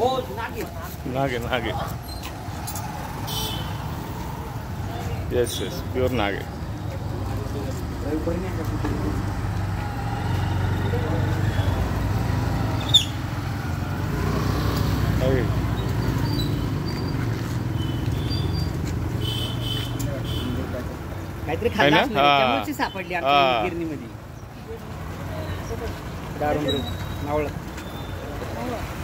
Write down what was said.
Oh, nugget. Nugget, nugget. Yes, yes, pure nugget. Kaitri khalas, mereka masih sah pada dia. Ah. Kira ni mana? Darum, naulat.